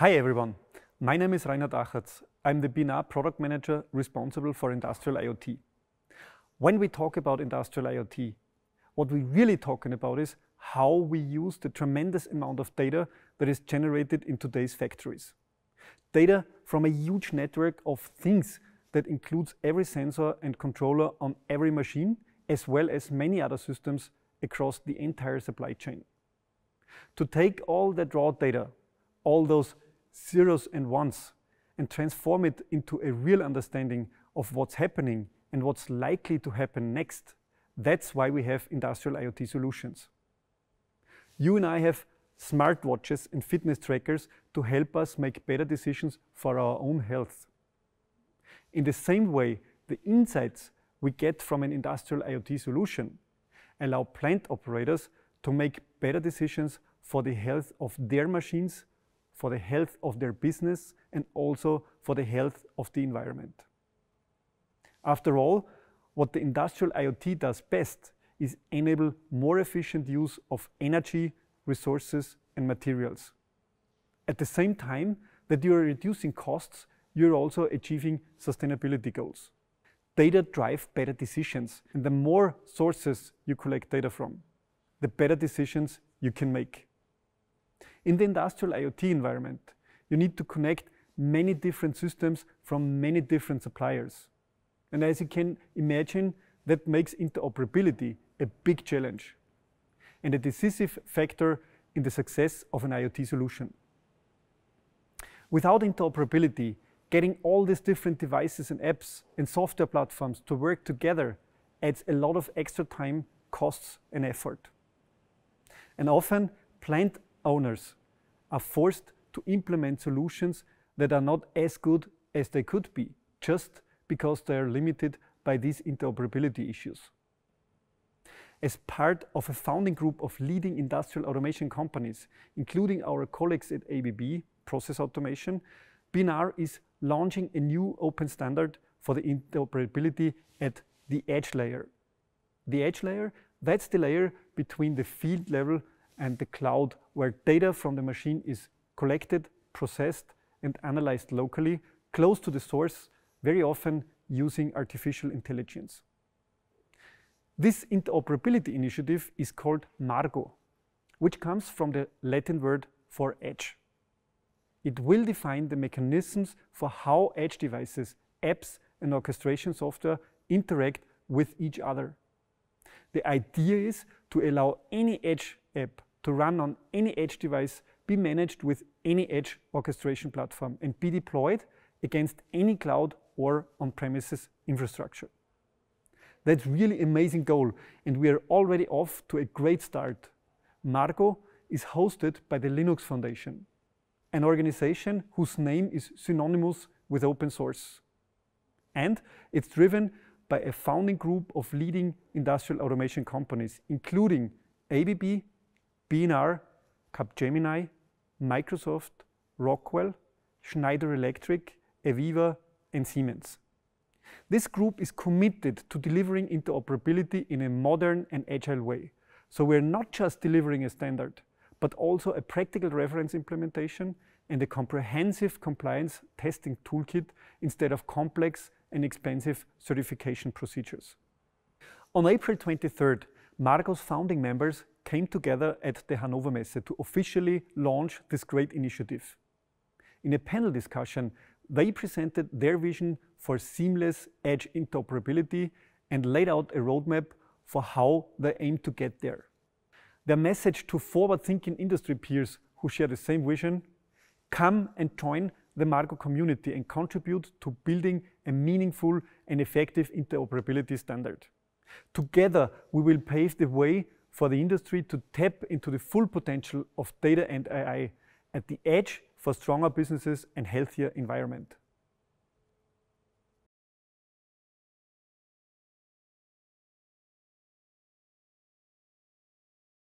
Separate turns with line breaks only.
Hi everyone, my name is Reinhard Achatz. I'm the B&R product manager responsible for industrial IoT. When we talk about industrial IoT, what we're really talking about is how we use the tremendous amount of data that is generated in today's factories. Data from a huge network of things that includes every sensor and controller on every machine, as well as many other systems across the entire supply chain. To take all that raw data, all those zeros and ones, and transform it into a real understanding of what's happening and what's likely to happen next, that's why we have industrial IoT solutions. You and I have smartwatches and fitness trackers to help us make better decisions for our own health. In the same way, the insights we get from an industrial IoT solution allow plant operators to make better decisions for the health of their machines, for the health of their business, and also for the health of the environment. After all, what the industrial IoT does best is enable more efficient use of energy, resources, and materials. At the same time that you are reducing costs, you're also achieving sustainability goals. Data drive better decisions, and the more sources you collect data from, the better decisions you can make. In the industrial IoT environment, you need to connect many different systems from many different suppliers. And as you can imagine, that makes interoperability a big challenge and a decisive factor in the success of an IoT solution. Without interoperability, getting all these different devices and apps and software platforms to work together adds a lot of extra time, costs, and effort. And often, plant owners are forced to implement solutions that are not as good as they could be, just because they are limited by these interoperability issues. As part of a founding group of leading industrial automation companies, including our colleagues at ABB Process Automation, B&R is launching a new open standard for the interoperability at the edge layer. The edge layer, that's the layer between the field level and the cloud where data from the machine is collected, processed, and analyzed locally, close to the source, very often using artificial intelligence. This interoperability initiative is called MARGO, which comes from the Latin word for edge. It will define the mechanisms for how edge devices, apps, and orchestration software interact with each other. The idea is to allow any edge app to run on any edge device, be managed with any edge orchestration platform, and be deployed against any cloud or on-premises infrastructure. That's really amazing goal, and we are already off to a great start. Margo is hosted by the Linux Foundation, an organization whose name is synonymous with open source. And it's driven by a founding group of leading industrial automation companies, including ABB, B&R, Capgemini, Microsoft, Rockwell, Schneider Electric, AVEVA, and Siemens. This group is committed to delivering interoperability in a modern and agile way. So we're not just delivering a standard, but also a practical reference implementation and a comprehensive compliance testing toolkit instead of complex and expensive certification procedures. On April 23rd, Margo's founding members came together at the Hannover Messe to officially launch this great initiative. In a panel discussion, they presented their vision for seamless edge interoperability and laid out a roadmap for how they aim to get there. Their message to forward-thinking industry peers who share the same vision, come and join the Margo community and contribute to building a meaningful and effective interoperability standard. Together, we will pave the way for the industry to tap into the full potential of data and AI at the edge for stronger businesses and healthier environment.